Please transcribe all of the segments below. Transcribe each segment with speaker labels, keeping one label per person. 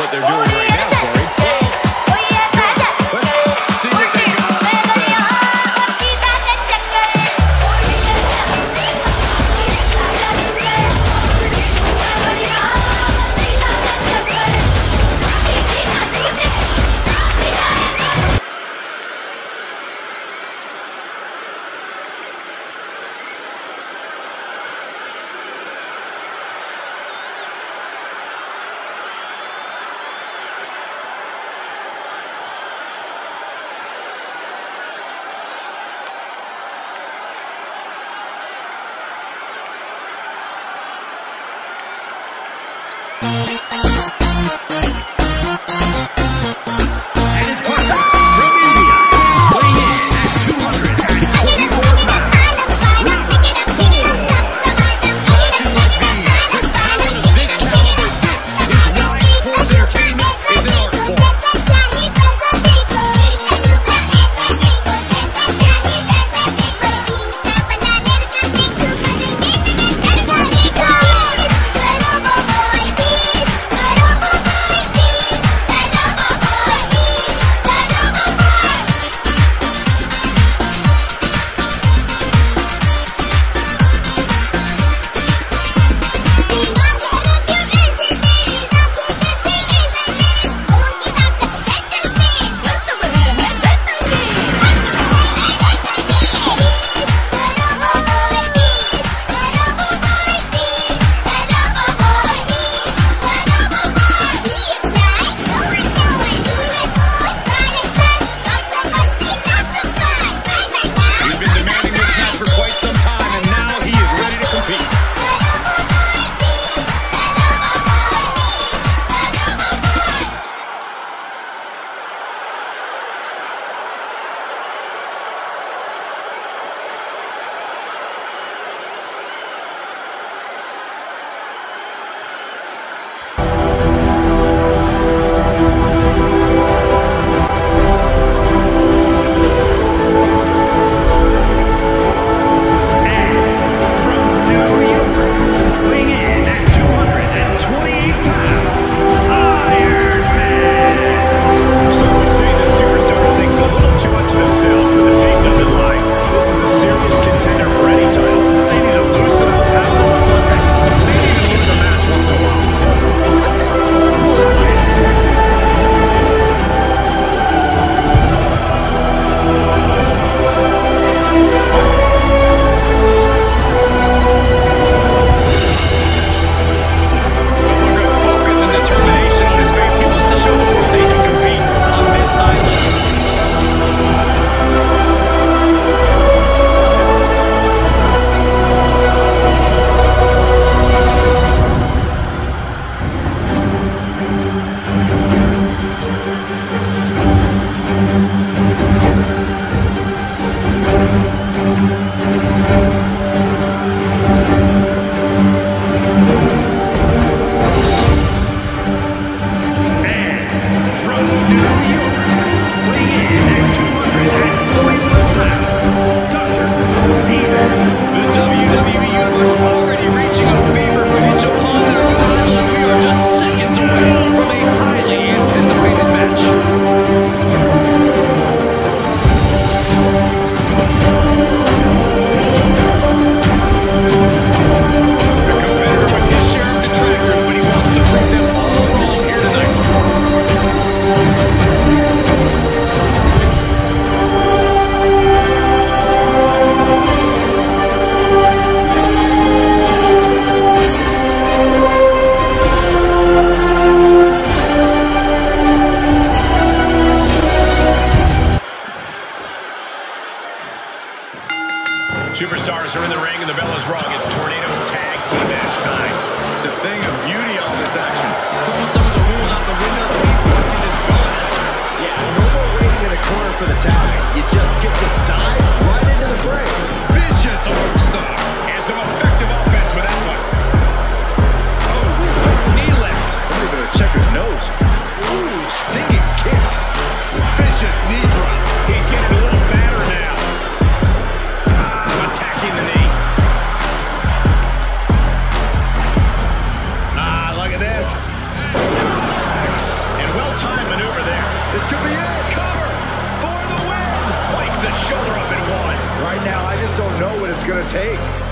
Speaker 1: what they're doing. Superstars are in the ring and the bell is rung. It's tornado tag team match time. It's a thing of beauty.
Speaker 2: going to take.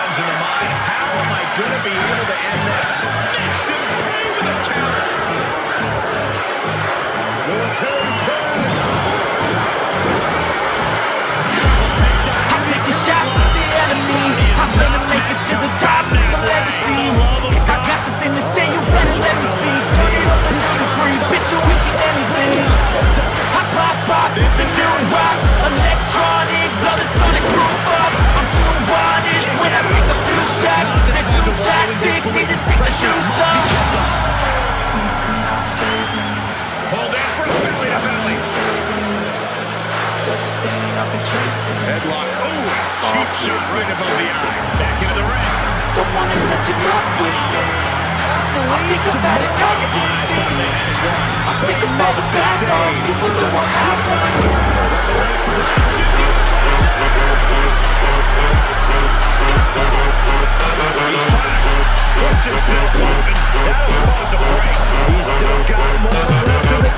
Speaker 2: runs in the mind. How
Speaker 1: am I going to be able to end that?
Speaker 3: Shot right above the eye. Back into the ring.
Speaker 1: Don't want to test your luck with me. I think about it all. I'm sick of all the bad guys, people who. That'll cause a break. He's still got more.